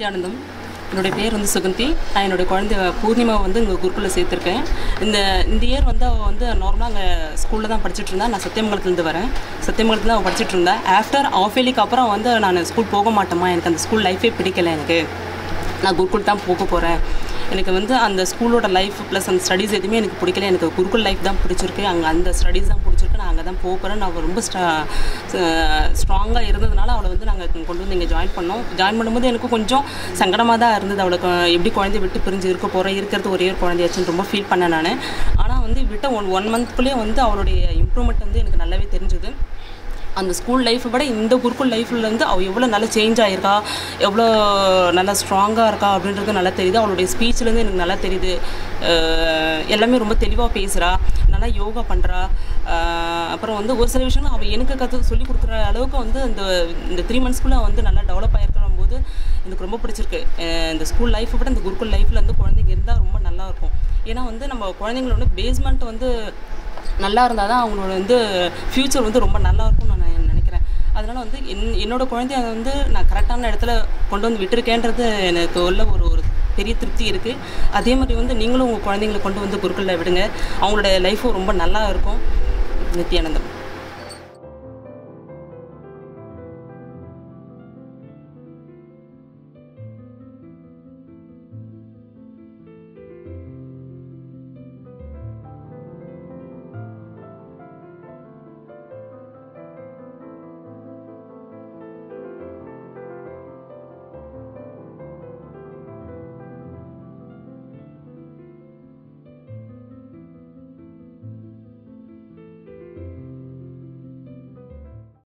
நித்யானந்தம் என்னுடைய பேர் வந்து சுகந்தி. நான் என்னுடைய குழந்தை பூர்ணிமா வந்து இங்கே குருக்குள்ளே சேர்த்துருக்கேன். இந்த இந்த இயர் வந்து அவள் வந்து நார்மலாக அங்கே ஸ்கூலில் தான் படிச்சுட்டு இருந்தா. நான் சத்தியமங்கலத்துலேருந்து வரேன். சத்தியமங்கலத்தில் அவள் படிச்சுட்டு இருந்தா. ஆஃப்டர் ஆஃப் இயர்லிக்கு அப்புறம் வந்து நான் ஸ்கூல் போக மாட்டேமா எனக்கு அந்த ஸ்கூல் லைஃபே பிடிக்கல எனக்கு. நான் குருக்குள் தான் போக போகிறேன் எனக்கு வந்து அந்த ஸ்கூலோட லைஃப் ப்ளஸ் அந்த ஸ்டடீஸ் எதுவுமே எனக்கு பிடிக்கல. எனக்கு குருகுல் லைஃப் தான் பிடிச்சிருக்கு. அங்கே அந்த ஸ்டடீஸ் தான் பிடிச்சிருக்கு. நான் அங்கே தான் போகிறேன் நான் ரொம்ப ஸ்ட்ராங்காக இருந்ததுனால அவளை வந்து நாங்கள் கொண்டு வந்து இங்கே ஜாயின் பண்ணோம். ஜாயின் பண்ணும்போது எனக்கு கொஞ்சம் சங்கடமாக தான் இருந்தது. அவளுக்கு எப்படி குழந்தைய விட்டு பிரிஞ்சு இருக்க போகிறேன் இருக்கிறது ஒரே ஒரு குழந்தையாச்சுன்னு ரொம்ப ஃபீல் பண்ணேன் நான். ஆனால் வந்து விட்ட ஒன் ஒன் மந்த்குள்ளேயே வந்து அவளுடைய இம்ப்ரூவ்மெண்ட் வந்து எனக்கு நல்லாவே தெரிஞ்சுது. அந்த ஸ்கூல் லைஃப்பை விட இந்த குருக்குள் லைஃப்லேருந்து அவள் எவ்வளோ நல்லா சேஞ்ச் ஆயிருக்கா எவ்வளோ நல்லா ஸ்ட்ராங்காக இருக்கா அப்படின்றது நல்லா தெரியுது. அவளுடைய ஸ்பீச்லேருந்து எனக்கு நல்லா தெரியுது. எல்லாமே ரொம்ப தெளிவாக பேசுகிறா நல்லா யோகா பண்ணுறா அப்புறம் வந்து ஒரு சில விஷயங்கள் அவள் எனக்கு கற்று சொல்லி கொடுக்குற அளவுக்கு வந்து இந்த இந்த த்ரீ மந்த்ஸ்க்குள்ளே வந்து நல்லா டெவலப் ஆகிருக்கிற போது எனக்கு ரொம்ப பிடிச்சிருக்கு. இந்த ஸ்கூல் லைஃப்பை விட இந்த குருக்குள் லைஃப்பில் வந்து குழந்தைங்க இருந்தால் ரொம்ப நல்லா இருக்கும். ஏன்னா வந்து நம்ம குழந்தைங்களோட பேஸ்மெண்ட் வந்து நல்லா இருந்தால் தான் அவங்களோட வந்து ஃப்யூச்சர் வந்து ரொம்ப நல்லாயிருக்கும் அதனால் வந்து என் என்னோட குழந்தைய வந்து நான் கரெக்டான இடத்துல கொண்டு வந்து விட்டுருக்கேன்றது எனக்கு உள்ள ஒரு ஒரு பெரிய திருப்தி இருக்குது அதே மாதிரி வந்து நீங்களும் உங்கள் குழந்தைங்களை கொண்டு வந்து குருக்களில் விடுங்க. அவங்களோட லைஃப்பும் ரொம்ப நல்லா இருக்கும். நித்யானந்தம்.